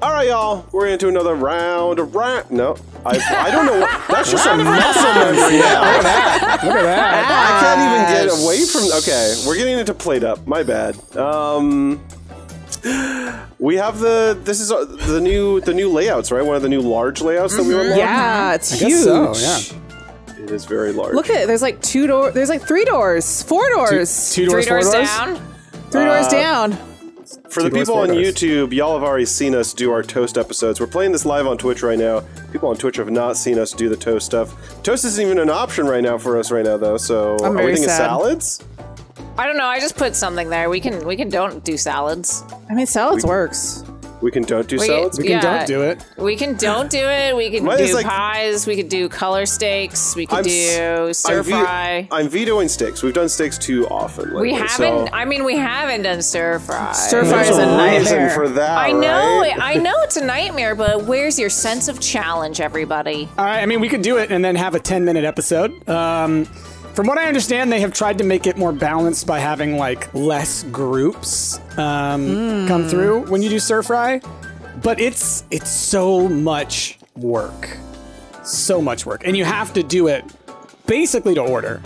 All right, y'all. We're into another round of rap. No, I, I don't know. What, that's just a muscle memory now. Look at that. I can't even get away from. Okay, we're getting into plate up. My bad. Um, we have the. This is uh, the new the new layouts, right? One of the new large layouts that we unlocked. Yeah, it's I huge. guess so, yeah. It is very large. Look at it. There's like two doors. There's like three doors, four doors, Two Three doors, four doors doors. down. three doors Uh, down. For the people on. YouTube, y'all have already seen us do our toast episodes. We're playing this live on Twitch right now. People on Twitch have not seen us do the toast stuff. Toast isn't even an option right now for us right now, though. So I'm are we very thinking sad. salads? I don't know. I just put something there. We can we can don't do salads. I mean, salads works. We can don't do We- salads. We can Yeah. don't do it. We can don't do it. We can Mine do like- pies. We could do color steaks. We could I'm do stir I'm ve- fry. I'm vetoing steaks. We've done steaks too often. we haven't. So I mean, we haven't done stir fry. Stir fry is a a reason nightmare. for that. I know. right? I know it's a nightmare, but where's your sense of challenge, everybody? All right, I mean, we could do it and then have a 10 minute episode. Um, from what I understand, they have tried to make it more balanced by having like less groups um, come through when you do stir fry. But it's it's so much work, so much work, and you have to do it basically to order.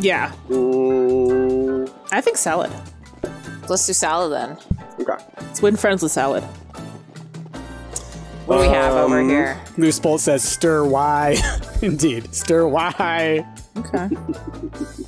Yeah, Mm, I think salad. Let's do salad then. Okay. Let's win friends with salad. What do we have over Um, here? Loose Bolt says stir why, indeed stir why. Okay.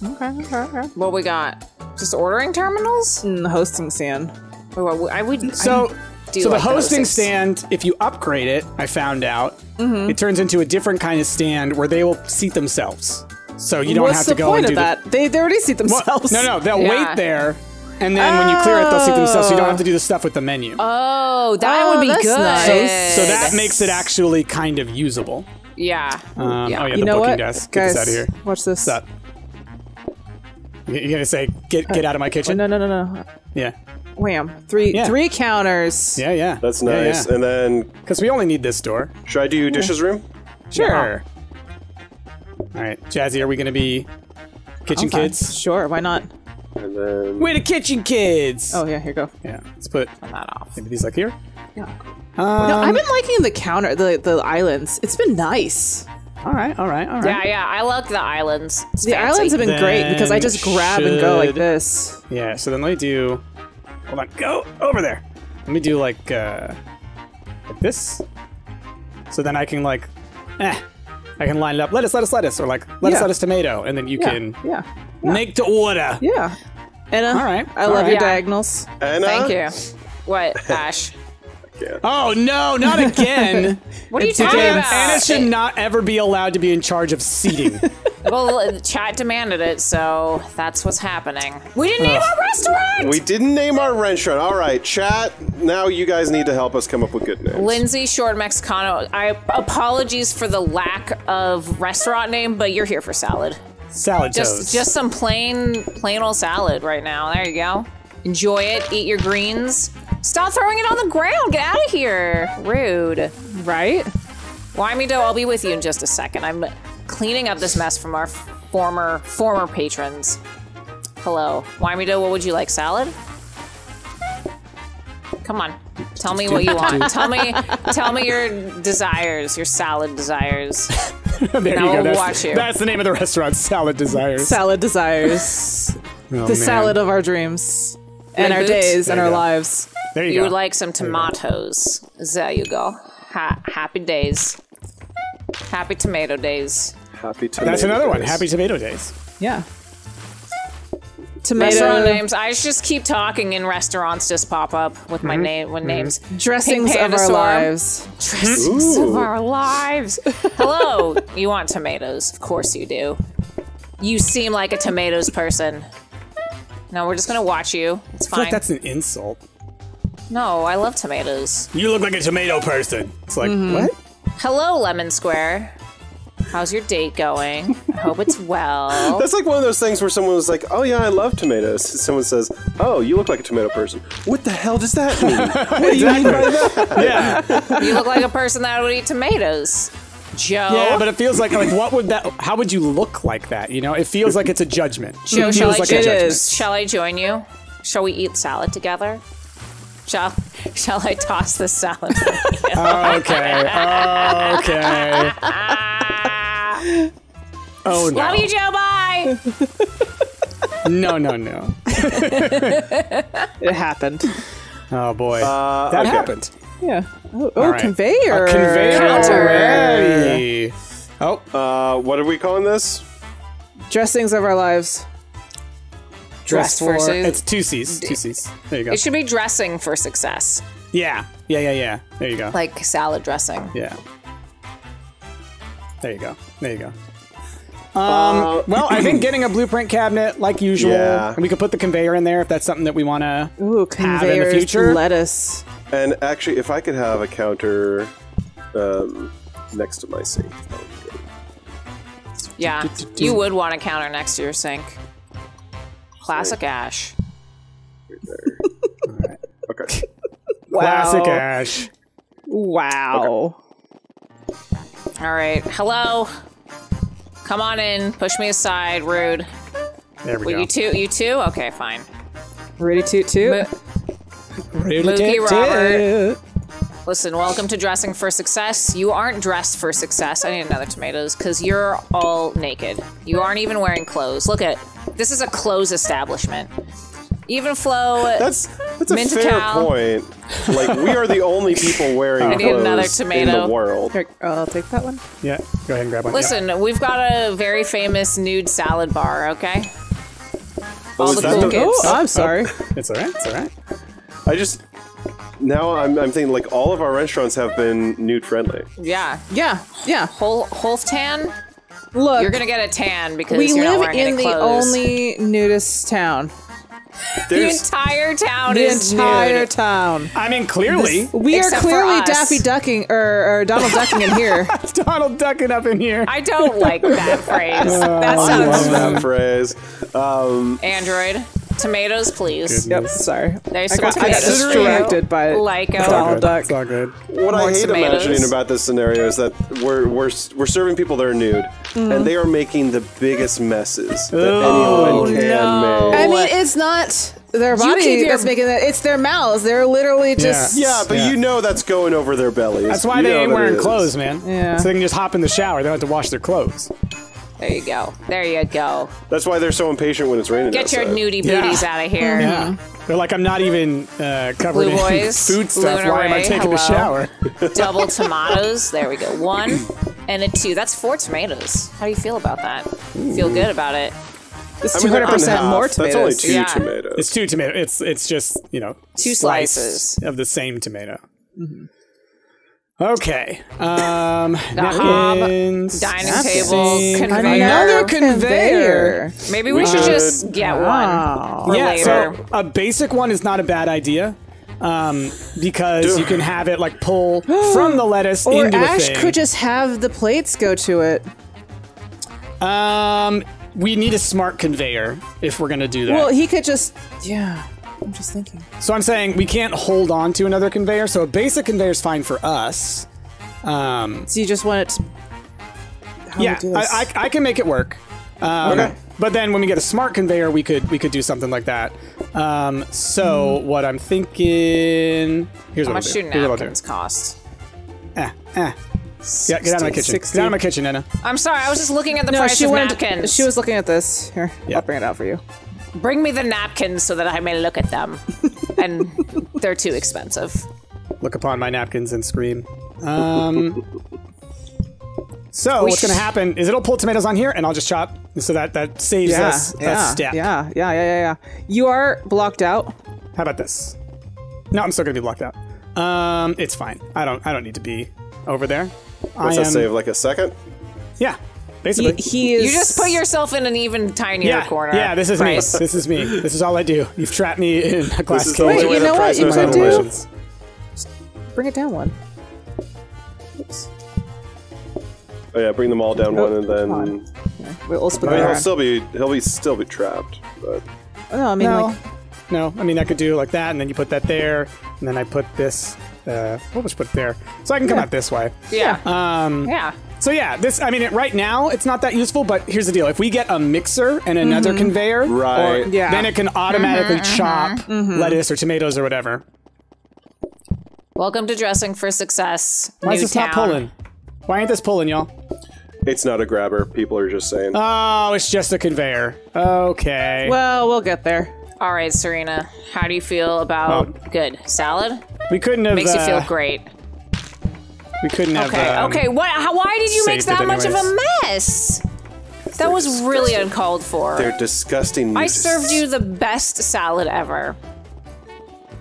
okay. Okay. Okay. What we got? Just ordering terminals? And the hosting stand. Or what- I would. So, I do so like the hosting hostess. stand, if you upgrade it, I found out, mm-hmm. it turns into a different kind of stand where they will seat themselves. So you don't What's have to go point and of do that? They, they already seat The, Well, themselves. no, no, they'll Yeah. wait there, and then when you clear it, they'll seat themselves. So you don't have to do the stuff with the menu. Oh, that Oh, would be good. nice. so that makes it actually kind of usable. Yeah. Um, Yeah. Oh yeah, You the know booking what, desk. Get guys? this out of here. Watch this. What's up? You you gonna say get get out of my Oh, kitchen? no, no, no, no. Yeah, Wham! Three, Yeah. three counters. yeah, yeah. That's nice. And then Because we only need this door. should I do dishes room? Sure. All right, Jazzy, are we gonna be kitchen I'm fine. kids? Sure, why not? And then We're the kitchen kids. Oh yeah, here you go. yeah. Let's put Turn that off. maybe these like here. Yeah. Um, No, I've been liking the counter, the the islands. It's been nice. all right, all right, all right. Yeah, yeah. I like the islands. It's The fancy. islands have been great because I just grab and go like this. Yeah, so then let me do. Hold on, go over there. Let me do like uh, like this. So then I can like, eh, I can line it up. Lettuce, lettuce, lettuce, or like lettuce, Yeah. lettuce, tomato, and then you Yeah, can yeah, make to order. yeah. And uh, All right, I all love right. your Yeah. diagonals. Anna. Thank you. What, Ash? Oh no, not again! What are you It's talking again. about? Anna should not ever be allowed to be in charge of seating. Well, the chat demanded it, so that's what's happening. We didn't name our restaurant. We didn't name our restaurant. All right, chat. Now you guys need to help us come up with good names. Lindsay Short Mexicano. I apologies for the lack of restaurant name, but you're here for salad. Salad Just toast. just some plain plain old salad right now. There you go. Enjoy it. Eat your greens. Stop throwing it on the ground. Get out of here. Rude. Right? Why dough? I'll be with you in just a second. I'm cleaning up this mess from our former former patrons. Hello, Why dough? What would you like? Salad? Come on, tell me what you want. tell me, tell me your desires, your salad desires. there you now go. we'll That's, watch you. that's the name of the restaurant. Salad Desires. Salad desires. Oh, the man. salad of our dreams and our days and our go. lives. There you, You go. would like some tomatoes. There you go. Ha- happy days. Happy tomato days. Happy tomato. That's another one. Happy Tomato Days. Yeah. Tomato Restaurant names. I just keep talking and restaurants just pop up with my mm-hmm. name with mm-hmm. names. dressings of our lives. Dressings Ooh. of our lives. Hello. You want tomatoes? Of course you do. You seem like a tomatoes person. No, we're just gonna watch you. It's I feel like fine. that's an insult. No, I love tomatoes. You look like a tomato person. It's like Mm-hmm. what? Hello, Lemon Square. How's your date going? I hope it's well. That's like one of those things where someone was like, "Oh yeah, I love tomatoes." Someone says, "Oh, you look like a tomato person." What the hell does that mean? what do you mean by that? Yeah, You look like a person that would eat tomatoes. Joe. yeah, but it feels like like what would that? How would you look like that? You know, it feels like it's a judgment. Joe, It shall I, like a It judgment. is. shall I join you? Shall we eat salad together? Shall shall I toss this salad? Okay. Okay. Oh no. Love you, Joe. Bye. No, no, no. It happened. Oh boy. Uh, that okay. happened. Yeah. Oh, oh All right. conveyor. A conveyor Counter. already. Oh, Uh, what are we calling this? Dressings of our lives. dress Dress for. versus- It's two C's. Two C's. There you go. It should be dressing for success, Yeah. Yeah, yeah, yeah. There you go. like salad dressing. Yeah. There you go. There you go. Uh, Well, I think getting a blueprint cabinet, like usual, Yeah. we could put the conveyor in there if that's something that we want to. Have in the future? Lettuce. And actually, if I could have a counter um, next to my sink, that would be good. Yeah, you would want a counter next to your sink. Classic Ash. Okay. Classic Wow. Ash. Wow. All right, hello. Come on in. Push me aside. Rude. There we Wait, go. you two? You two? Okay, fine. Ready toot toot? Mo- Really Mookie tit Robert. Listen, welcome to Dressing for Success. You aren't dressed for success. I need another tomatoes because you're all naked. You aren't even wearing clothes. Look at this is a clothes establishment. Even Flo. That's that's a Mint fair cow. point. Like we are the only people wearing I need another clothes in the world. Here, oh, I'll take that one. Yeah, go ahead and grab one. Listen, we've got a very famous nude salad bar. Okay. Oh, all the cool the- kids. Oh, I'm sorry. Yeah. It's all right. It's all right. I just now I'm, I'm thinking like all of our restaurants have been nude friendly. Yeah. Yeah, yeah. Whole whole tan. Look, You're gonna get a tan because we you're live wearing in any the clothes. only nudist town. the entire town The is entire nude. town. I mean, clearly, We are clearly. Daffy Ducking or, or Donald Ducking in here. it's Donald Ducking up in here. I don't like that phrase. that I love that phrase. Um, Android. Tomatoes, please. yep, sorry. There's I some got, I got tomatoes. for you. distracted by Lyco. Donald Good. Duck. It's all good. what More I hate tomatoes. imagining about this scenario is that we're we're we're serving people that are nude, Mm. and they are making the biggest messes that Oh, anyone can no. I mean, it's not their body keep that's making that. It's their mouths. They're literally just. Yeah, yeah but Yeah. you know that's going over their bellies. That's why You they ain't wearing clothes, man. Yeah. So they can just hop in the shower. They don't have to wash their clothes. There you go. There you go. That's why they're so impatient when it's raining. Get your outside. nudie Yeah. out of here. Yeah. They're like, I'm not even uh, covered Blue in boys, food stuff. Lunar Why am I Ray, taking a shower? Double tomatoes. There we go. One and a two. That's four tomatoes. How do you feel about that? Feel good about it? It's I two mean, they're hundred percent more tomatoes. That's only two Yeah. tomatoes. It's two tomatoes. It's it's just you know Two slice slices. of the same tomato. Okay. Um, hob, napkins, dining napkins. table, conveyor. Another conveyor. Maybe we should just get Wow. one for Yeah, later. so a basic one is not a bad idea. Um, because you can have it like pull from the lettuce Or into Ash a thing. could just have the plates go to it. um, we need a smart conveyor if we're gonna do that. Well, he could just. Yeah, I'm just thinking. So I'm saying we can't hold on to another conveyor. So a basic conveyor is fine for us. Um, So you just want it to. How yeah, do this? I, I, I can make it work. Um, Okay. But then when we get a smart conveyor, we could we could do something like that. Um, so what I'm thinking here's How what much I'll do do. Here's what I'll do. napkins cost? Eh, eh. Yeah, get out of my kitchen. 60. Get out of my kitchen, Nana. I'm sorry, I was just looking at the no, price she of wanted. napkins. She was looking at this. Here, Yeah. I'll bring it out for you. Bring me the napkins so that I may look at them. and they're too expensive. Look upon my napkins and scream. Um, so We what's going to happen is it'll pull tomatoes on here, and I'll just chop. So that that saves Yeah, us a yeah, step. yeah, yeah, yeah, yeah, yeah. You are blocked out. How about this? No, I'm still gonna be blocked out. Um, it's fine. I don't. I don't need to be over there. What's I that am, save? Like a second? Yeah, He, basically. he is. You just put yourself in an even tinier yeah, corner. yeah. This is Price. me. This is me. This is all I do. You've trapped me in a glass cage. only way you know what you could do? win. Bring it down one. Oops. Oh yeah, bring them all down one, and then on. Yeah, we'll we'll split I mean, he'll still be he'll be still be trapped. But No, I mean No, like no. I mean, I could do like that, and then you put that there, and then I put this. Uh, we'll just put it there, so I can come Yeah. out this way. Yeah. Um, yeah. So yeah, this. I mean, it, right now it's not that useful, but here's the deal: if we get a mixer and another mm-hmm. conveyor, Right. or- Yeah. then it can mm-hmm. automatically mm-hmm. chop lettuce or tomatoes or whatever. Welcome to Dressing for Success. Why is New this not pulling? Why ain't this pulling, y'all? It's not a grabber. People are just saying. Oh, it's just a conveyor. Okay. Well, we'll get there. All right, Serena. How do you feel about Oh. good salad? we couldn't have. Makes you feel uh, great. We couldn't have. Okay, um, okay. What? How, why did you make saved that much of a mess? That was really uncalled for. They're disgusting. I served you the best salad ever.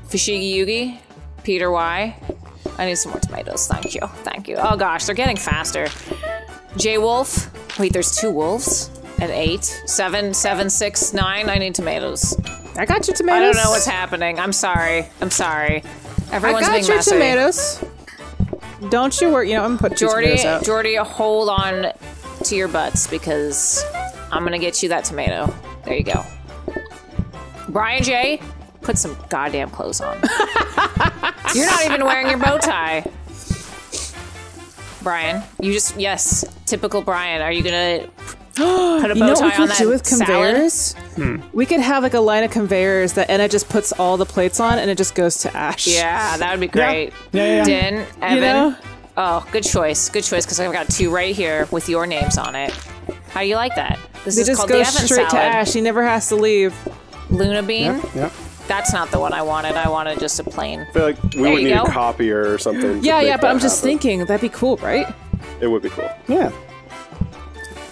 Fushigi Yugi, Peter Y. I need some more tomatoes. Thank you. Thank you. Oh gosh, they're getting faster. J Wolf. Wait, there's two wolves at eight, seven, seven, six, nine. I need tomatoes. I got your tomatoes. I don't know what's happening. I'm sorry. I'm sorry. Everyone's I Everyone's got being your messy. tomatoes. Don't you worry. You know, I'm gonna put Jordy, tomatoes out. Jordy, hold on to your butts because I'm gonna get you that tomato. There you go. Brian J, put some goddamn clothes on. You're not even wearing your bow tie. Brian, you just yes, typical Brian. Are you gonna put a You know tie what we on could do with conveyors? Hmm. We could have like a line of conveyors that Enna just puts all the plates on and it just goes to Ash. Yeah, that would be great. Yeah, yeah, yeah. Din, Evan. You know? Oh, good choice. Good choice because I've got two right here with your names on it. How do you like that? This is just called goes the Evan straight salad. to Ash. He never has to leave. Luna bean. Yep. That's not the one I wanted. I wanted just a plain. I feel like we There would need go. a copier or something. Yeah, yeah, but I'm just happen. thinking that'd be cool, right? It would be cool. Yeah.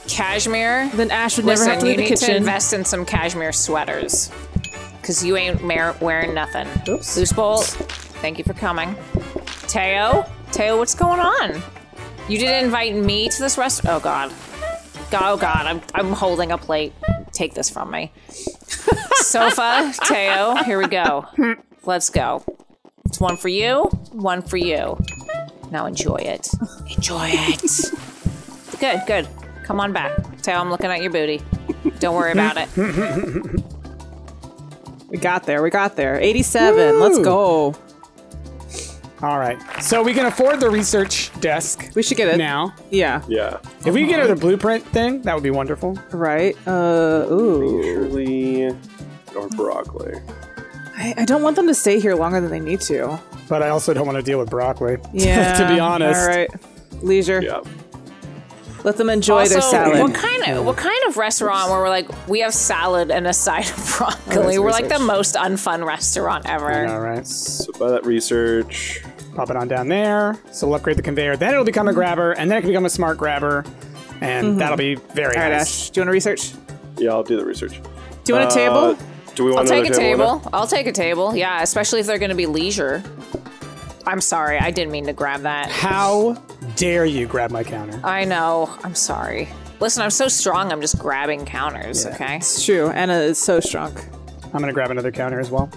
Cashmere. Then Ash would never Listen, have to you leave the need to invest in some cashmere sweaters. Because you ain't mar- wearing nothing. Oops. Loose Bolt, thank you for coming. Teo? Teo, what's going on? You didn't invite me to this restaurant? Oh, God. God, oh, God, I'm, I'm holding a plate. Take this from me. Sofa, Teo, here we go. Let's go. It's one for you, one for you. Now enjoy it. Enjoy it. Good, good. Come on back. Teo, I'm looking at your booty. Don't worry about it. We got there. We got there. 87. Let's go. All right. So we can afford the research desk We should get it now. Yeah. Yeah. If we can get her the blueprint thing, that would be wonderful. Right. Uh. Ooh. Surely or broccoli. I, I don't want them to stay here longer than they need to. But I also don't want to deal with broccoli. Yeah. to be honest. All right. Leisure. Yeah. Let them enjoy also, their salad. what kind of what kind of restaurant where we're like we have salad and a side of broccoli? that's we're like the most unfun restaurant ever. All right. So by that research, Pop it on down there. So we'll upgrade the conveyor. Then it'll become a grabber, and then it can become a smart grabber. And that'll be very All right, nice. Ash. Do you want to research? yeah, I'll do the research. Do you want a Uh, table? Do we want? I'll take a another table. I'll take a table. Yeah, especially if they're going to be leisure. I'm sorry, I didn't mean to grab that. How dare you grab my counter? I know. I'm sorry. Listen, I'm so strong. I'm just grabbing counters. Okay. It's true. Anna is so strong. I'm gonna grab another counter as well.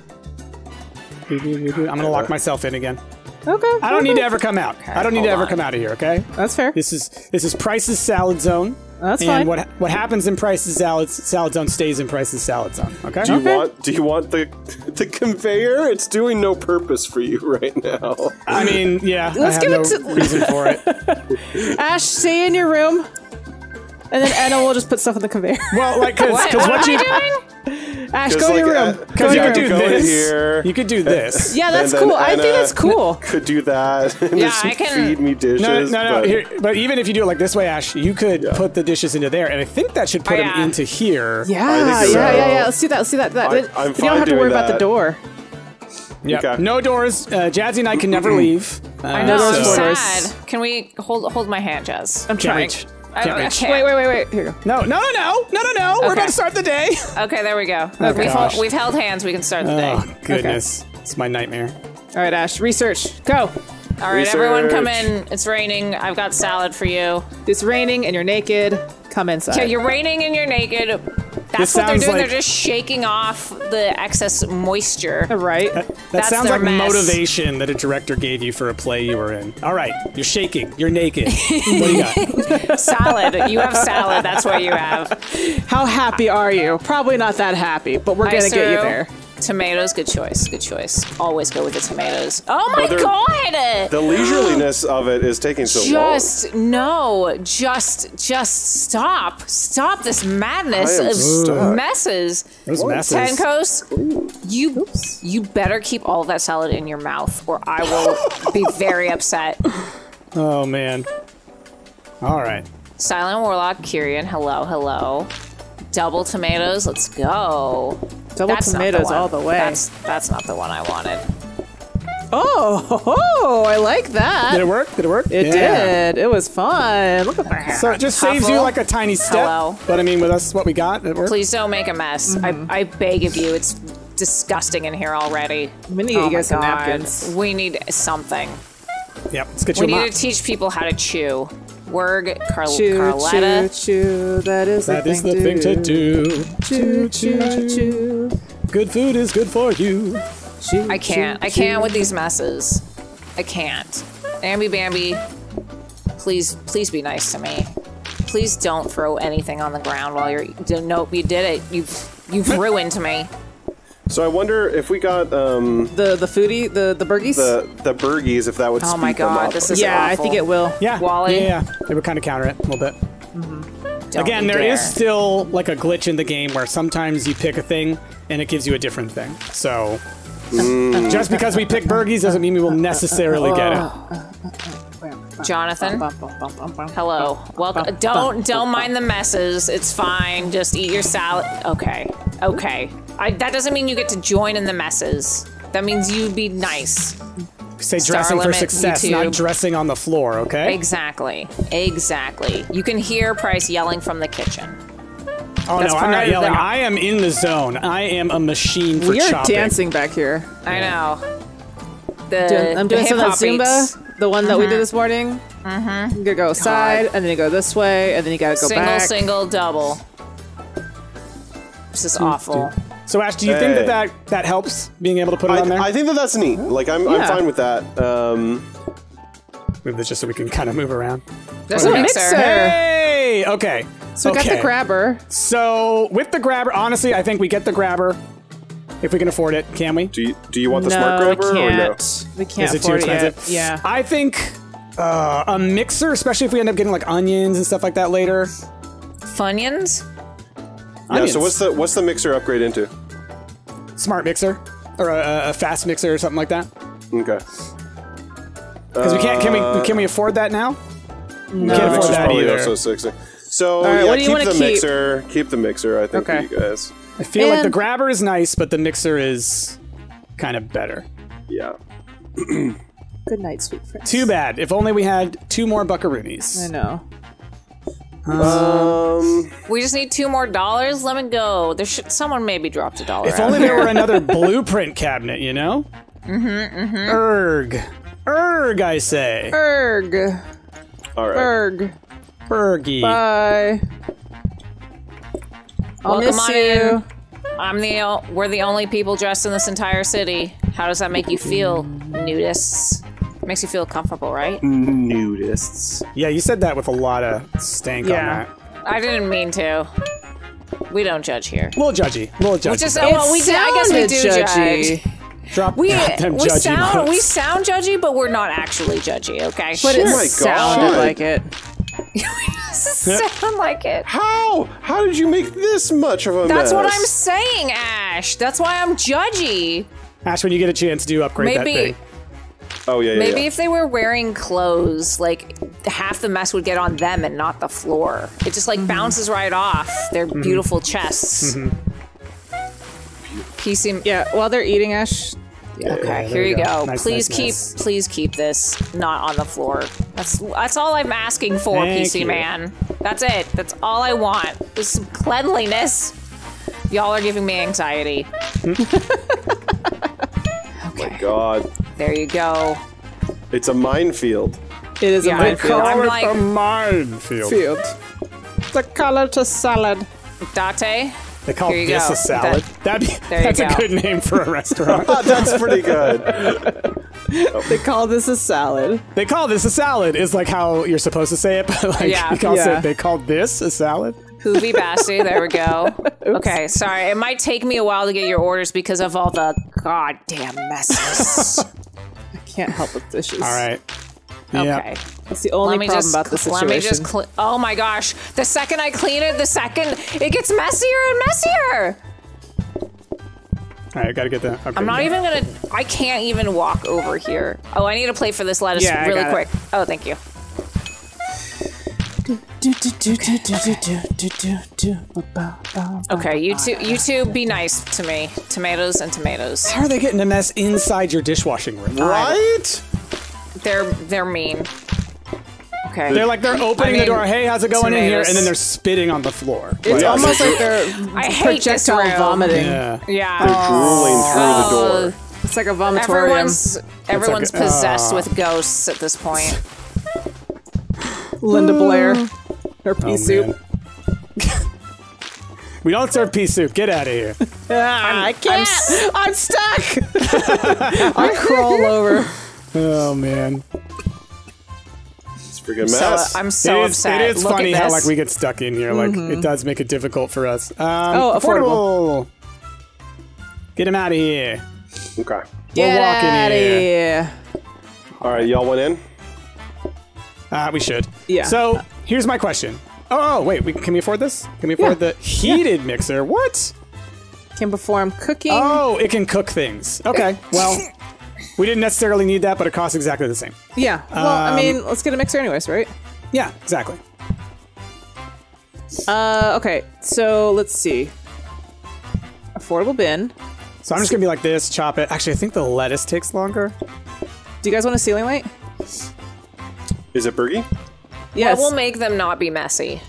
I'm gonna lock myself in again. Okay. I don't need to ever come out. I don't need to ever on. come out of here. Okay. That's fair. This is this is Price's Salad Zone. That's and fine. what what happens in Price's Salad Salad Zone stays in Price's Salad Zone. Okay. Do you Okay. want? Do you want the the conveyor? It's doing no purpose for you right now. I mean, yeah. Let's I give have it no to- reason for it. Ash, stay in your room. And then Anna will just put stuff on the conveyor. Well, like because What, because what what am you I doing? Ash, 'Cause, go to your room. uh, go because you could do this. here. You could do this. Yeah, that's And then cool. I think Anna that's cool. Could do that. And Yeah, just I can- feed me dishes. No, no, no. but- Here, but even if you do it like this way, Ash, you could put the dishes into there, and I think that should put Oh, them into here. Yeah, I yeah, yeah, yeah. Let's do that. Let's do that. that. I- you I'm don't have to doing worry about the door. Yep. Okay. No doors. Uh, Jazzy and I can never leave. Uh, I know. I'm so- sad. Can we hold hold my hand, Jazz? I'm Can't trying. Reach. I- Can't I reach. can't. Wait, wait, wait, wait. Here you go. No, no, no, no, no, no, no. We're Okay. about to start the day. Okay, there we go. Oh, we've, gosh. held, we've held hands. We can start the day. Oh goodness, it's my nightmare. All right, Ash. Research. Go. All right, everyone, come in. It's raining. I've got salad for you. It's raining and you're naked. Come inside. Yeah, you're raining and you're naked. That's This what they're doing. like- They're just shaking off the excess moisture. right. That That's sounds like mess. motivation that a director gave you for a play you were in. All right, you're shaking. You're naked. what do you got? salad. You have salad. That's what you have. How happy are you? Probably not that happy, but we're Hi, gonna get you there. Tomatoes, good choice. Good choice. Always go with the tomatoes. Oh my god! The leisureliness of it is taking so long. Just no, just just stop. Stop this madness of stuck. messes. Those messes. Tenkos, you you better keep all of that salad in your mouth, or I will be very upset. Oh man. All right. Silent Warlock, Kyrian, hello, hello. Double tomatoes, let's go. Double That's tomatoes one. all the way. That's that's not the one I wanted. Oh, ho, ho, I like that. Did it work? Did it work? It Yeah. did. It was fun. Look at that. So it just saves you like a tiny step. Hello. But I mean, with us, what we got, it worked. Please don't make a mess. Mm-hmm. I, I beg of you. It's disgusting in here already. I'm gonna get Oh you guys some God. napkins. We need something. Yep. Let's get We you a need mop. to teach people how to chew. Werg, Car- Chew, chew, Carletta. chew. That is That the is thing the thing to do. Chew, chew, chew. Good food is good for you. chew. I can't. chew, I can't chew. with these messes. I can't. Ambi Bambi, please, please be nice to me. Please don't throw anything on the ground while you're. d- Nope, you did it. You've you've ruined me. So I wonder if we got um, The the foodie the the burgies. the the burgies, if that would. Oh my speed them God, up. this is yeah, I think it will. Yeah. Wally? Yeah, yeah. They would kind of counter it a little bit. Don't Again, you there is dare. still like a glitch in the game where sometimes you pick a thing and it gives you a different thing. So just because we pick burgies doesn't mean we will necessarily get it. Jonathan. Hello. Welcome. Don't don't mind the messes. It's fine. Just eat your salad. Okay. Okay. I, that doesn't mean you get to join in the messes. That means you'd be nice. Say Star dressing for limit, success, YouTube. not dressing on the floor, okay? Exactly. Exactly. You can hear Price yelling from the kitchen. Oh That's no, I'm not yelling. I am in the zone. I am a machine for We are chopping. dancing back here. I know. The, Doing- I'm doing the some of that hip-hop beats. Zumba, the one that we did this morning. Mm-hmm. You gotta go side, and then you go this way, and then you gotta go Single, back. single, single, double. This is awful. So Ash, do you think that, that that helps being able to put it on there? I, I think that that's neat. Like I'm, I'm fine with that. Um, Move this just so we can kind of move around. There's Ooh, a mixer. mixer. Hey, okay. So we got the grabber. So with the grabber, honestly, I think we get the grabber if we can afford it. Can we? do you do you want the no, smart grabber we or no? can't. We can't Is it too afford it expensive? yet. Yeah. I think uh, a mixer, especially if we end up getting like onions and stuff like that later. Funyuns? Yeah. Onions. So what's the what's the mixer upgrade into? smart mixer or a, a fast mixer or something like that? Okay. Because we can't. Can we? Can we afford that now? no. can't afford Mixer's that either. also sixty. So right, yeah, what do you keep wanna the keep? mixer. Keep the mixer. I think Okay. for you guys. I feel like the grabber is nice, but the mixer is kind of better. Yeah. Good night, sweet friends. Too bad. If only we had two more buckaroonies. I know. Um. We just need two more dollars. Let me go. There should someone maybe dropped a dollar. If out only here. there were another blueprint cabinet, you know? Mm-hmm, mm-hmm. Erg. Erg, I say. Erg. All right. Erg. Ergy. Bye. I'll Welcome miss on you. in. I'm the we're the only people dressed in this entire city. How does that make you feel, nudists? Makes you feel comfortable, right? Nudists. Yeah, you said that with a lot of stank Yeah. on that. I didn't mean to. We don't judge here. A little judgy. A little judgy. Which is oh, well, we do. I guess we do sounded judge. Drop We them we judgy sound notes. we sound judgy, but we're not actually judgy. Okay, But it Oh my sounded God. like it. sound like it. How? How did you make this much of a That's mess? what I'm saying, Ash. That's why I'm judgy. Ash, when you get a chance, do upgrade that Maybe thing. Oh yeah, yeah. maybe yeah. if they were wearing clothes, like half the mess would get on them and not the floor. It just like mm-hmm. bounces right off their mm-hmm. beautiful chests. Mm-hmm. PC. Yeah, while they're eating, Ash. Okay, there here you go. go. Nice, please nice, keep, nice. please keep this not on the floor. That's that's all I'm asking for, Thank PC you. man. That's it. That's all I want. Just some cleanliness. Y'all are giving me anxiety. Hmm? okay, My God, there you go. it's a minefield. It is Yeah, a I minefield. call I'm like- minefield. Field. The color to salad. Date. They call Here you this go. a salad. That'd be, that's a go. good name for a restaurant. Ah, that's pretty good. They call this a salad. They call this a salad. Is like how you're supposed to say it, but like Yeah. you can't say they called this a salad. Hoovy Bassy, there we go. okay, sorry. It might take me a while to get your orders because of all the goddamn messes. I can't help with dishes. All right. Okay. Yeah. That's the only Let me problem just about this let me just cl- oh my gosh the second i clean it the second it gets messier and messier All right. I Got to get that. Okay, i'm not yeah. even gonna i can't even walk over here oh i need to play for this lettuce Yeah, really got it. quick oh thank you okay you two you two be nice to me tomatoes and tomatoes How are they getting a mess inside your dishwashing room? Right? They're they're mean okay They're like they're opening I mean, the door. Hey, how's it going in here? And then they're spitting on the floor. It's Yeah, almost like they're I hate this projectile room. vomiting. Yeah. yeah Drooling through the door. It's like a vomitorium. everyone's everyone's like- possessed uh, with ghosts at this point Linda Blair. Her pea Oh, soup. we don't serve pea soup. Get out of here. Ah, I can't. I'm, stuck. I crawl over. Oh man. It's a freaking so mess. i'm so it is, upset it is Look funny how like we get stuck in here. Like it does make it difficult for us. Um, Oh, affordable. Get him out of here. okay. We're get walking out of here. here. All right, y'all went in? Uh, we should. Yeah. So here's my question. Oh, oh, wait. We, can we afford this? Can we afford Yeah. the heated mixer? What? Can perform cooking. Oh, it can cook things. Okay. Well, we didn't necessarily need that, but it costs exactly the same. Yeah. Well, I Um, mean, let's get a mixer anyways, right? Yeah, exactly. Uh, okay. So let's see. Affordable bin. So I'm just gonna be like this, chop it. Actually, I think the lettuce takes longer. Do you guys want a ceiling light? Is it Bergie? Yes. What will make them not be messy?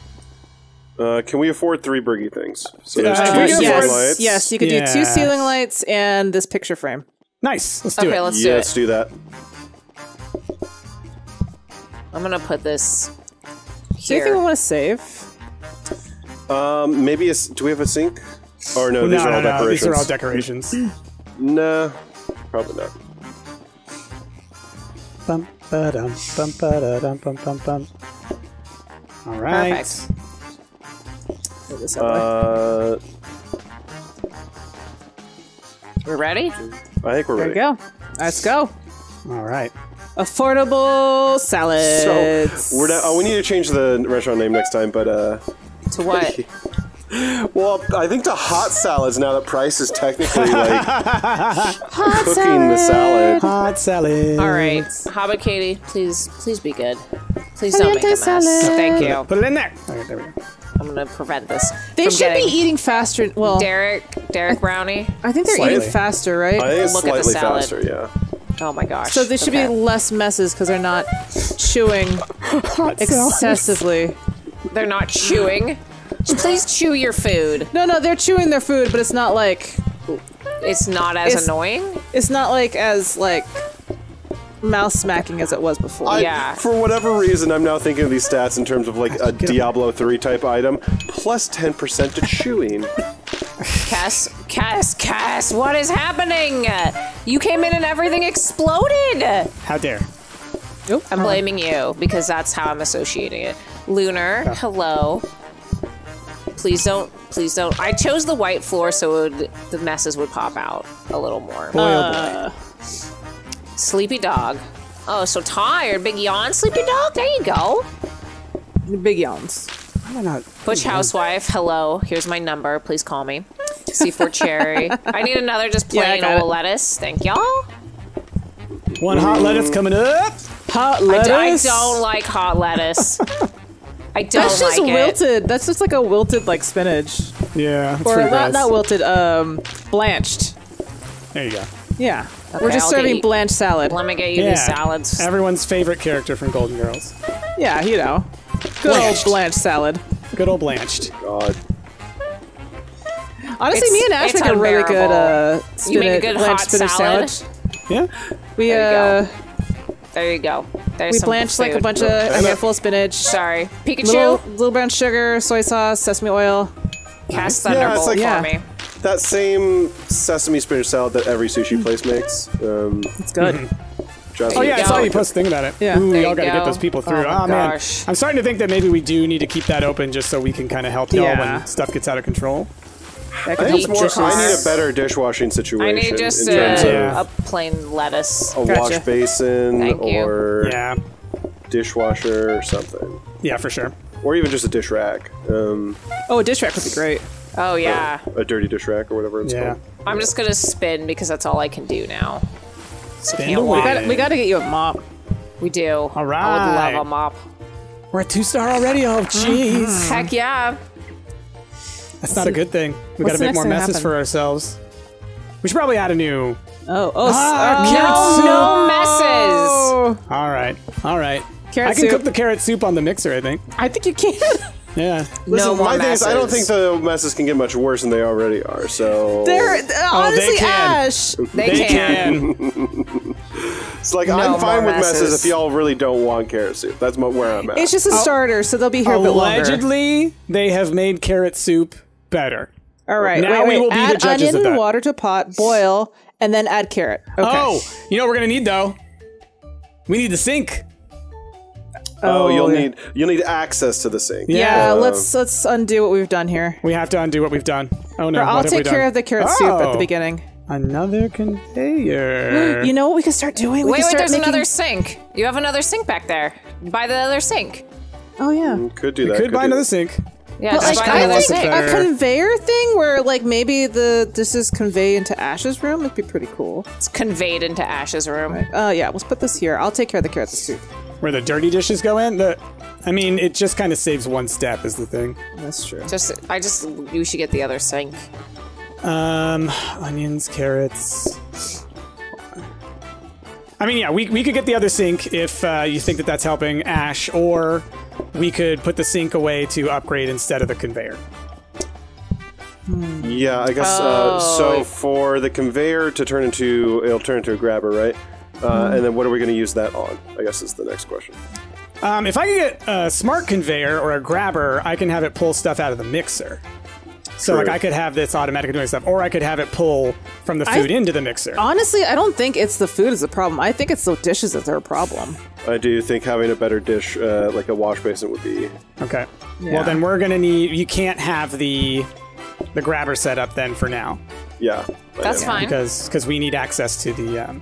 Uh, can we afford three Bergie things? So there's Uh, two we ceiling yes. lights. Yes, you could do two ceiling lights and this picture frame. Nice. Let's do Okay, it. let's Yeah, do let's it. do that. I'm gonna put this Do you think we want to save? Um, maybe a, s- do we have a sink? Or no, these no, are all no, no, decorations. These are all decorations. Nah, probably not. bum, ba-dum, bum, ba-da-dum, bum, bum, bum. All right. Perfect. Put this that way. Uh, We're ready? I think we're there ready. you go. Let's go. All right. Affordable salads. So we're not, oh, we need to change the restaurant name next time, but uh, To what? well, I think to hot salads now that Price is technically like cooking the salad. Hot salad. All right, Hobbit Katie, please, please be good. Please don't make a mess. Thank you. Put it in there. Okay, there we go. I'm gonna prevent this. They from should getting be eating faster. Well, Derek, Derek Brownie. I think they're Slightly. eating faster, right? I think it's Look at the slightly salad. faster. Yeah. Oh my gosh. so there should Okay. be less messes because they're not chewing excessively. They're not chewing. Please chew your food. No, no, they're chewing their food, but it's not like It's not as It's- annoying. it's not like as like mouth smacking as it was before. I, Yeah. For whatever reason, I'm now thinking of these stats in terms of like a Diablo 3 type item, plus 10% to chewing. Cass, Cass, Cass, what is happening? You came in and everything exploded. How dare. I'm blaming you because that's how I'm associating it. Lunar, hello. Please don't, please don't. I chose the white floor so it would, the messes would pop out a little more. Boy, oh uh, boy. Sleepy dog. Oh, so tired. Big yawn, sleepy dog. There you go. Big yawns. Why am I not? Butch housewife, hello. Here's my number. Please call me. C4 cherry. I need another just plain got old it. lettuce. Thank y'all. One hot lettuce coming up. Hot I, lettuce. d- I don't like hot lettuce. I don't That's just like it. wilted. That's just like a wilted like spinach, Yeah, or not, not wilted. Um, blanched. There you go. Yeah, Okay, we're just I'll serving get blanched salad. Let me get you Yeah. these salads. Everyone's favorite character from Golden Girls. Yeah, you know, good old Blanched. blanched salad. Good old blanched. God. Honestly, It's- me and Ash it's make a really good uh, You spinach, make a good blanched hot spinach salad? salad. Yeah. We There uh, you There you go. There's we some blanched like a food. bunch of a handful of spinach. Sorry, Pikachu. Little, little brown sugar, soy sauce, sesame oil. Cast Yeah, Thunderbolt it's like- for Yeah. me. That same sesame spinach salad that every sushi place makes. Um, It's good. Mm-hmm. Oh yeah, I you saw you post a thing about it. Yeah. Ooh, we all got to get those people through. Oh my Oh, man. I'm starting to think that maybe we do need to keep that open just so we can kind of help y'all Yeah. when stuff gets out of control. That I think more. dishes. I need a better dishwashing situation. I need just in terms uh, of Yeah. a plain lettuce. a Gotcha. wash basin or Yeah, dishwasher or something, yeah, for sure. or even just a dish rack, um, Oh, a dish rack would be great. Oh uh, yeah. a dirty dish rack or whatever it's Yeah. called. I'm just gonna spin because that's all I can do now. So Spin away. We got we got to get you a mop. We do. All I would love a mop. We're at two star already. Oh, mm-hmm. jeez. Heck yeah. That's not a good thing. We gotta make more messes happen? for ourselves. We should probably add a new. Oh, oh, Ah, s- carrot oh, soup. No messes. Oh, All right, all right. Carrot I can soup. cook the carrot soup on the mixer. I think. I think you can. Yeah. Listen, no more my thing is, I don't think the messes can get much worse than they already are. So They're oh, honestly can. Ash. they, They can. can. it's like No I'm fine with messes. messes. if y'all really don't want carrot soup. That's where I'm at. It's just a starter, so they'll be here a bit longer. Allegedly, they have made carrot soup better. All right. Now wait, we will be the judges onion of that. and water to pot, boil, and then add carrot. Oh, okay. Oh, you know what we're gonna need though? We need the sink. Oh, you'll yeah. need you'll need access to the sink. Yeah, Yeah. let's let's undo what we've done here. We have to undo what we've done. Oh no! Or I'll what have we take care of the carrot soup at Oh. the beginning. Another conveyor. You know what we can start doing? We Wait, can wait, start there's making... another sink. You have another sink back there. Buy the other sink. Oh yeah. Could do that. Could buy do another that. sink. Yeah, But just like buy I another think sink. better. a conveyor thing where like maybe the this is convey into Ash's room would be pretty cool. It's conveyed into Ash's room. Uh yeah, let's put this here. I'll take care of the carrot soup. Where the dirty dishes go in. The, I mean, it just kind of saves one step. Is the thing. That's true. Just, I just, you should get the other sink. Um, onions, carrots. I mean, yeah, we, we could get the other sink if uh, you think that that's helping Ash, or we could put the sink away to upgrade instead of the conveyor. Yeah, I guess. Uh, so for the conveyor to turn into, it'll turn into a grabber, right? Uh, And then what are we going to use that on? I guess is the next question. Um, if I can get a smart conveyor or a grabber, I can have it pull stuff out of the mixer. So, like, I could have this automatically doing stuff, or I could have it pull from the I- food into the mixer. Honestly, I don't think it's the food is the problem. I think it's the dishes that are a problem. I do think having a better dish, uh, like a wash basin, would be. Okay. Yeah. Well, then we're gonna need. You can't have the the grabber set up then for now Yeah. That's Yeah. fine. because because we need access to the um,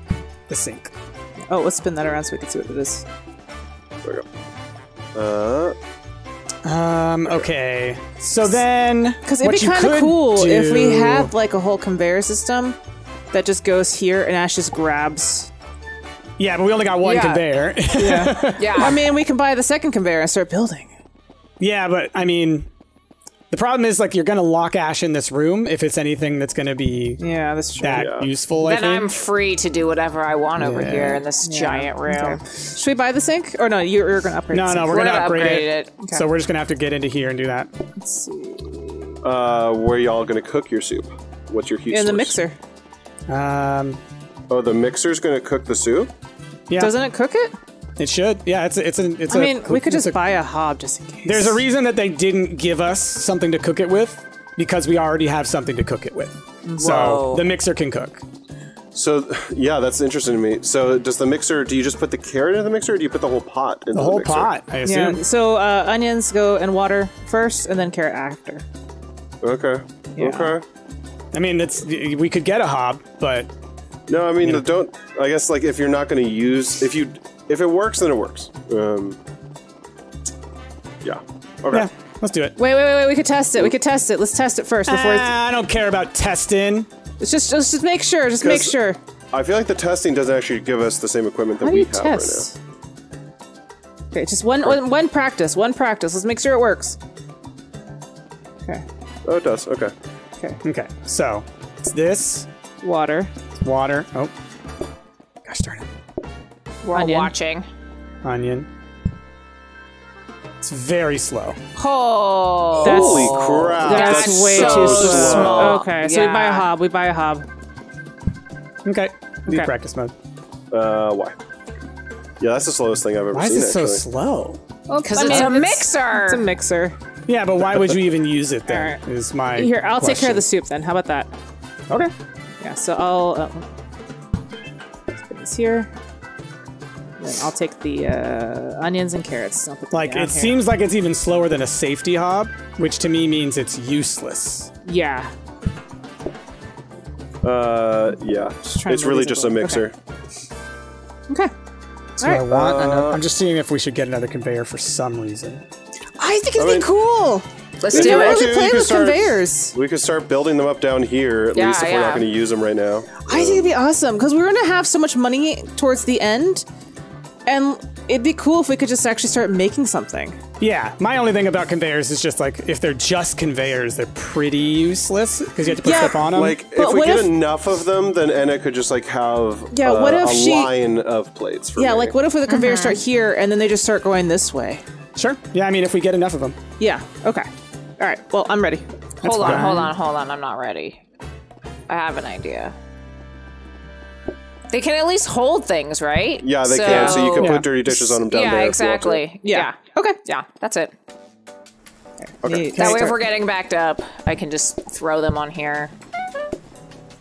the sink. Oh, let's spin that around so we can see what it is. There we go. Uh, Um. Okay. So then, Because it'd be kind of could cool if we do- had like a whole conveyor system that just goes here and Ash just grabs. Yeah, but we only got one Yeah. conveyor. Yeah. Yeah. I mean, we can buy the second conveyor and start building. yeah, but I mean, the problem is like you're gonna lock Ash in this room if it's anything that's gonna be Yeah, that's true. that Yeah. useful. I then think. I'm free to do whatever I want over Yeah. here in this giant room. Okay. Should we buy the sink? Or no, you're, you're going to upgrade no, the no, sink. we're, We're gonna, gonna upgrade, upgrade it. it. So we're just gonna have to get into here and do that. Let's see. uh, where y'all going to cook your soup? What's your heat In the mixer. Um. Oh, the mixer's going to cook the soup. Yeah. Doesn't it cook it? It should. Yeah. It's a, it's a, it's I a mean, we could just a- buy a hob just in case. There's a reason that they didn't give us something to cook it with because we already have something to cook it with. So the mixer can cook. So, yeah, that's interesting to me. So, does the mixer? Do you just put the carrot in the mixer, or do you put the whole pot in The the, whole mixer? pot, I assume. Yeah. So uh, onions go in water first, and then carrot after. Okay. Yeah. Okay. I mean, it's we could get a hob, but No, I mean, don't. I guess like if you're not going to use, if you, if it works, then it works. Um. Yeah. Okay. yeah, let's do it. Wait, wait, wait, wait. We could test it. We could test it. Let's test it first before. it's, Ah, I don't care about testing. let's just, just, just make sure. Just make 'Cause- sure. I feel like the testing doesn't actually give us the same equipment that How do we you have test? Okay, just one, one, one practice. One practice. Let's make sure it works. Okay. right now. Oh, it does. Okay. Okay. Okay, so it's this Water. water. Oh, gosh darn it, We're all Onion. watching. onion. It's very slow. Oh, That's- Holy crap! That's, That's way so too slow. small. Okay, so we buy a Yeah. hob. We buy a hob. Okay, do Okay. practice mode. Uh, why? Yeah, that's the slowest thing I've ever Why is seen. it so actually. slow? because I it's mean, a mixer. It's a mixer. Yeah, but why would you even use it then? Alright. Is my Here, I'll take care of the soup then. How about that? Okay. Yeah, so I'll uh, let's put this here. Then I'll take the uh, onions and carrots. I'll put them Like it here. seems like it's even slower than a safety hob, which to me means it's useless. Yeah. Uh, yeah. It's really just a a mixer. Okay. So All I right. want. Uh, I'm just seeing if we should get another conveyor for some reason. I think it'd I be mean- cool. Let's do you Never want it. to, really you played could with start- conveyors. We could start building them up down here, at Yeah, least if we're not going to use them right now. I think it'd be awesome because we're gonna have so much money towards the end, and it'd be cool if we could just actually start making something. Yeah, my only thing about conveyors is just like if they're just conveyors, they're pretty useless because you have to put Yeah. stuff on them. Like, But if we get if- enough of them, then Enna could just like have Yeah, uh, what if a she- line of plates for Yeah, me. like what if the conveyors start here and then they just start going this way? sure. Yeah, I mean if we get enough of them. Yeah. Okay. All right. Well, I'm ready. Hold on, fine. hold on, hold on. I'm not ready. I have an idea. They can at least hold things, right? Yeah, they can. So you can Yeah. put dirty dishes on them down yeah, there. if you want to. exactly. Yeah. yeah. Okay. Yeah, that's it. Okay. That way, if we're getting backed up, I can just throw them on here.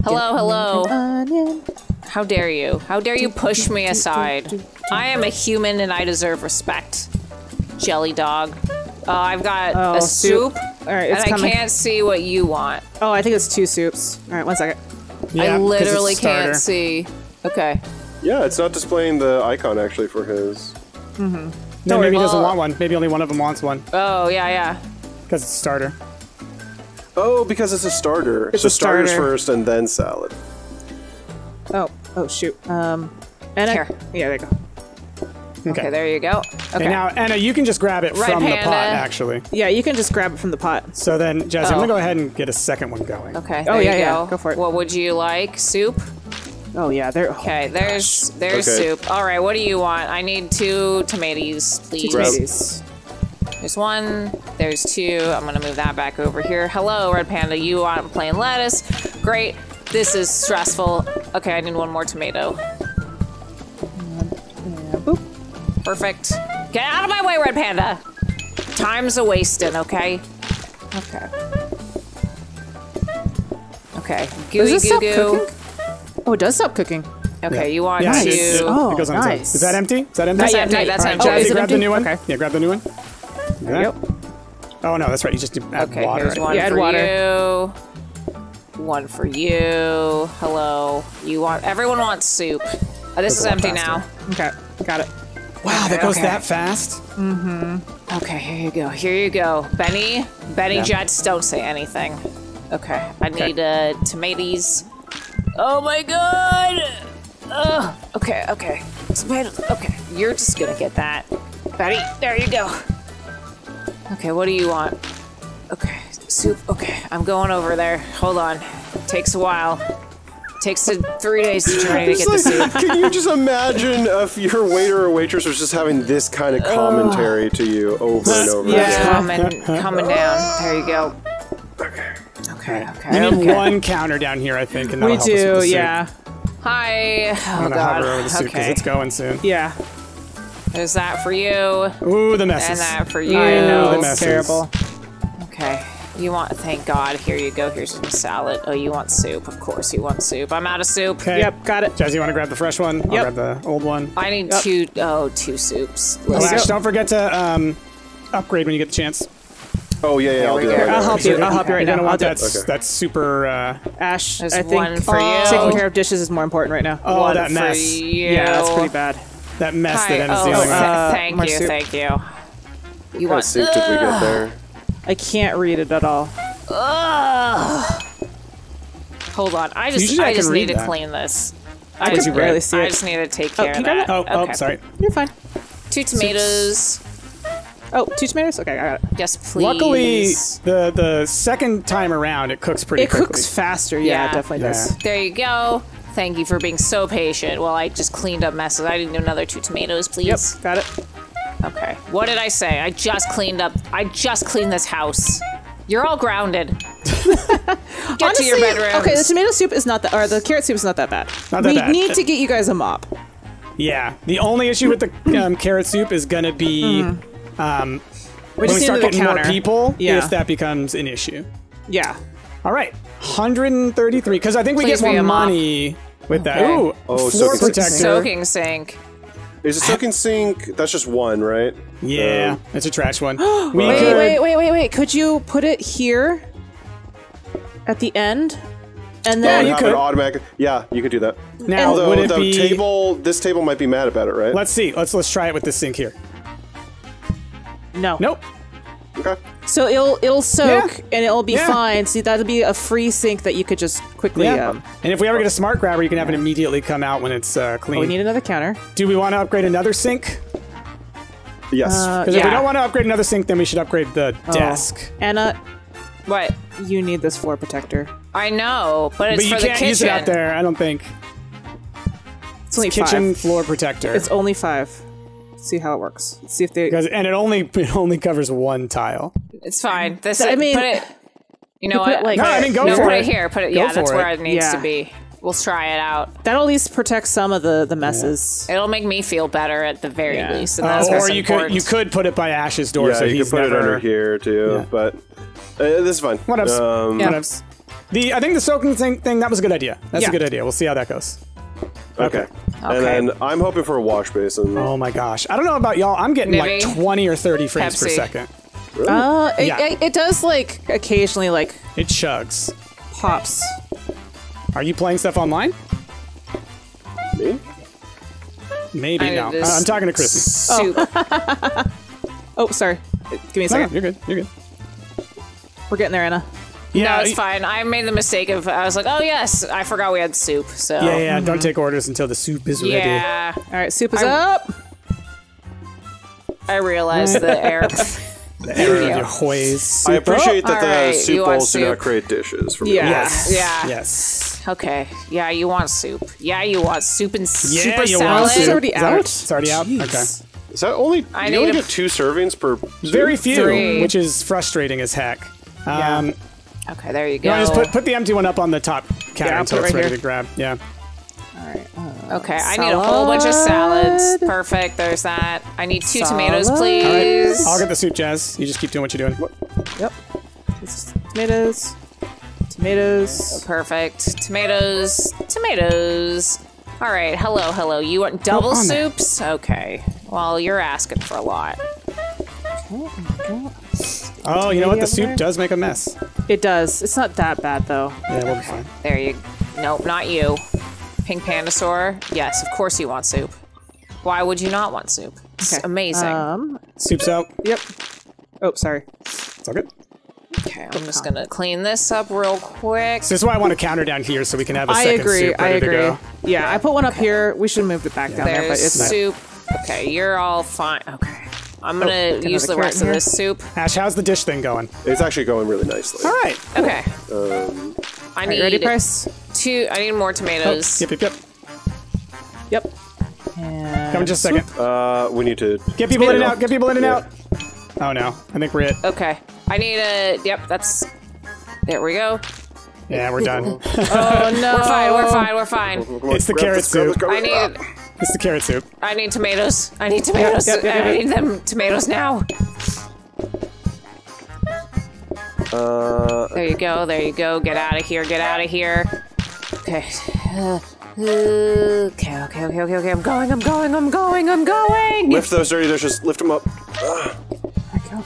Hello, hello. How dare you? How dare you push me aside? I am a human and I deserve respect. Jelly dog. Oh, I've got Oh, a soup. soup, All right. It's and coming. I can't see what you want. Oh, I think it's two soups. All right. One second. Yeah, I 'cause it's literally can't see. Okay. Yeah, it's not displaying the icon actually for his. Then Don't maybe he doesn't want one. Maybe only one of them wants one Oh, yeah, yeah. because it's a starter. Oh, because it's a starter. It's so a starters starter. first and then salad. Oh. Oh shoot. Um. And I, Here. yeah. There you go. Okay, there you go. Okay. And now Anna, you can just grab it Red from the pot panda. actually. Yeah. You can just grab it from the pot. So then, Jazzy, I'm Oh. gonna go ahead and get a second one going. okay. Oh, there yeah, you yeah. Go. Go for it. What would you like? Soup? Oh yeah. There. Oh okay, there's there's Okay. soup. All right, what do you want? I need two tomatoes, please. Grab- Tomatoes. There's one. There's two. I'm gonna move that back over here. Hello, red panda. You want plain lettuce? Great. This is stressful. Okay, I need one more tomato. Perfect. Get out of my way, red panda. Time's a wasting. Okay. Okay. Okay. Does Gooey this goo goo. cooking? Oh, it does stop cooking. Okay, you want Yeah, to? it, it- Oh, it goes on its own. nice. Is that empty? Is that empty? That's empty, that's All right, empty. Oh, is it grab the new one. Okay. Yeah, grab the new one. Yeah. Yep. Oh no, that's right. You just do add Okay, water. here's one Yeah, add for water. you. One for you. Hello. You want? Everyone wants soup. Oh, this Goes is empty now. Okay. Got it. Wow, that goes Okay. that fast. Mm-hmm. Okay, here you go. Here you go. Benny, Benny Yeah. Jets, don't say anything. Okay, I need uh, tomatoes. Oh my god! Ugh. Okay, okay. Okay, you're just gonna get that. Betty, there you go. Okay, what do you want? Okay, soup. Okay, I'm going over there. Hold on. Takes a while. Takes a three days to journey to get the soup. can you just imagine if your waiter or waitress was just having this kind of commentary to you over and over Yeah. again? Coming, coming down. There you go. Okay. Okay. We Okay. need okay. one counter down here, I think, and that'll We help us with the soup. Yeah. Hi. I'm Oh gonna God. hover over the soup because okay. it's going soon. Yeah. There's that for you, Ooh, the messes. and that for you. I know. the It's messes. terrible. Okay. You want? Thank God. Here you go. Here's some salad. Oh, you want soup? Of course you want soup. I'm out of soup. Okay. Yep. Got it. Jazzy, you want to grab the fresh one? I'll grab the old one. I need Yep. two oh two soups. Oh, Listen, Ash, don't forget to um, upgrade when you get the chance. Oh yeah, yeah, I'll do go. that. right I'll help you. I'll help you right now. I'll want do that, it. Okay. that super. Uh, Ash, There's I think one for you. taking care of dishes is more important right now. oh, one that for mess. you. Yeah, that's pretty bad. That mess Hi. that Anna's oh, dealing with. th- Uh, thank more you, soup. thank you. You What want soup did we get there? I can't read it at all. Ugh. Hold on. I just Usually I I can just read need to that. clean this. I just, could barely see I it. just need to take Oh, care can of you grab that. oh, okay. oh, sorry. You're fine. Two tomatoes. Oh, two tomatoes? Okay, I got it. Yes, please. Luckily, the the second time around, it cooks pretty It quickly. cooks faster. Yeah, Yeah. it definitely Yeah. does. There you go. Thank you for being so patient while I just cleaned up messes. I need another two tomatoes, please. Yep, got it. Okay. What did I say? I just cleaned up. I just cleaned this house. You're all grounded. Get to your bedrooms. okay, the tomato soup is not that, or the carrot soup is not that bad. Not that bad. we bad. need to get you guys a mop. Yeah. The only issue with the um, carrot soup is gonna be um, We when just we start the getting more people. Yeah. If that becomes an issue. Yeah. All right, 133. Because I think we Please get be more a mop. money with that. Okay. Ooh, Oh, floor soaking- protector. soaking sink. Is a soaking sink? That's just one, right? Yeah, Um, it's a trash one. we Wait, Wait, could, wait, wait, wait, wait. Could you put it here at the end? And Yeah, then you could. automatic. Yeah, you could do that. Now, Although would it the be? table, this table might be mad about it, right? Let's see. Let's let's try it with this sink here. No. Nope. okay. So it'll it'll soak Yeah. and it'll be Yeah. fine. See, that'll be a free sink that you could just quickly. Yeah. Um, and if we ever get a smart grabber, you can have it immediately come out when it's uh, clean. we need another counter. Do we want to upgrade another sink? Yes. Uh, Because if we don't want to upgrade another sink, then we should upgrade the desk. Anna, What? you need this floor protector. I know, but it's But you for the can't kitchen. use it out there. I don't think. It's only Kitchen five. floor protector. It's only five. See how it works. See if they. because and it only it only covers one tile. It's fine. This I mean- put it. You know put what? like- No, I mean go no, for put it. it here. Put it. Go yeah, that's for where it. it needs Yeah. to be. We'll try it out. That'll at least protect some of the the messes. It'll make me feel better at the very Yeah. least, and Uh, that's or you important. could you could put it by Ash's door, yeah, so you he's can put never it under here too, Yeah. but uh, this is fine. Whatevs. Um, Yeah. Whatevs. The I think the soaking thing, thing that was a good idea. That's Yeah. a good idea. We'll see how that goes. Okay. And then I'm hoping for a wash basin. Oh my gosh, I don't know about y'all. I'm getting Maybe. like 20 or 30 frames per Pepsi. second. Uh, it, Yeah. it, it does like occasionally like It chugs. pops. Are you playing stuff online? Me? Maybe I no. this I- I'm talking to Chrissy. soup. Oh, sorry. Give me a No, no, second. you're good. You're good. We're getting there, Anna. Yeah, no, it's fine. I made the mistake of I was like, oh yes, I forgot we had soup. So Yeah, yeah. Don't take orders until the soup is ready. Yeah, All right, soup is I'm- up. I realized the air. The error of your ways. I appreciate that All the right, soup you want bowls do not create dishes. For me. Yeah. Yes. Yeah. Yes. Okay. Yeah, you want soup. Yeah, you want soup and Yeah, super you salad. want This is already out? It's already out. Jeez. Okay. Is that only? I you only get two servings per. soup? Very few, Three. which is frustrating as heck. Um, Okay, there you you go. wanna just put put the empty one up on the top counter I'll until it it's right ready here. to grab. Yeah. Alright. Uh, okay, I need a whole bunch of salads. Perfect. There's that. I need two tomatoes, Salad. please. I'll get the soup, Jazz. You just keep doing what you're doing. Yep. Tomatoes. Tomatoes. Perfect. Tomatoes. Tomatoes. All right. Hello, hello. You want double there. soups? Okay. Well, you're asking for a lot. Oh, you know what? The soup there? does make a mess. It does. It's not that bad though. Yeah, we'll be fine. There you. Nope, not you. Pink Pandasaur. Yes, of course you want soup. Why would you not want soup? It's Okay. amazing. Um. Soup's out. Yep. Oh, sorry. It's all good. okay, I'm just gonna clean this up real quick. So this is why I want a counter down here so we can have a I second agree. soup I ready to agree. go. Yeah, I put one up here. We should move it back down there, but There's it's soup. Okay, you're all fine. Okay. I'm gonna Oh, use the another rest of carrot this soup. Ash, how's the dish thing going? It's actually going really nicely. All right. Okay. Um, I Alright, need ready, Price? two. I need more Oh, tomatoes. yep, yep, yep. Yep. And Come in just a second. uh, we need to Get people in and Yeah. out. Get people in and Yeah. out. Oh no, I think we're it. Okay. I need a. Yep, that's. There we go. Yeah, we're done. oh no, We're fine. We're fine. We're fine. It's the grab carrot this, grab this, soup. I this. need. It's the carrot soup. I need tomatoes. I need tomatoes. yep, yep, I yep. need them tomatoes now. Uh, There you go. There you go. Get out of here. Get out of here. Okay. Uh, okay. Okay. Okay. Okay. Okay. I'm going. I'm going. I'm going. I'm going. lift those dirty dishes. Lift them up.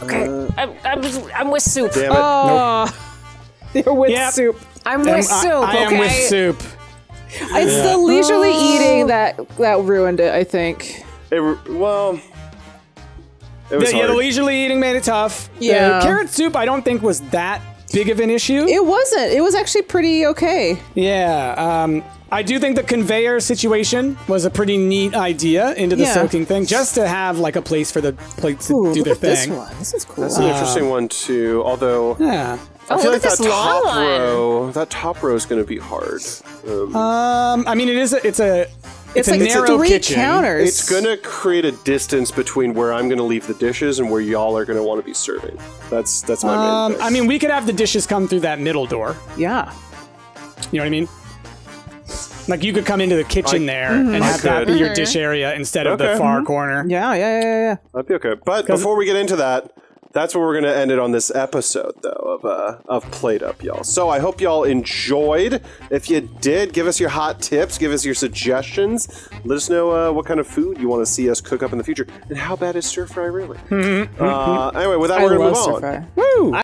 Okay. I'm, I'm, I'm with soup. Damn it. Oh, you're with Yep. soup. I'm with I- soup. I, am okay. with soup. It's the leisurely eating that that ruined it. I think. It, well, it was The, yeah, the leisurely eating made it tough. Yeah. The carrot soup, I don't think was that big of an issue. It wasn't. It was actually pretty okay. yeah. Um, I do think the conveyor situation was a pretty neat idea into the Yeah. soaking thing, just to have like a place for the plates to Ooh, do look their at this thing. one. This is cool. That's an interesting one too. Although Yeah. Oh, I feel look like at that this long top one. row, that top row is going to be hard. Um, Um, I mean, it is. A, it's a. It's, It's, a like narrow three kitchen. counters. it's going to create a distance between where I'm going to leave the dishes and where y'all are going to want to be serving. That's that's my Um, main thing. I mean, we could have the dishes come through that middle door. Yeah. You know what I mean? Like you could come into the kitchen I- there and I have that be your dish area instead of the Okay. far corner. Yeah. Yeah. Yeah. Yeah. That'd be okay. But before we get into that, that's where we're gonna end it on this episode, though of uh, of Plate Up, y'all. So I hope y'all enjoyed. If you did, give us your hot tips, give us your suggestions. Let us know uh, what kind of food you want to see us cook up in the future, and how bad is stir fry really? uh, anyway, with that, I we're gonna love move stir on. fry. Woo!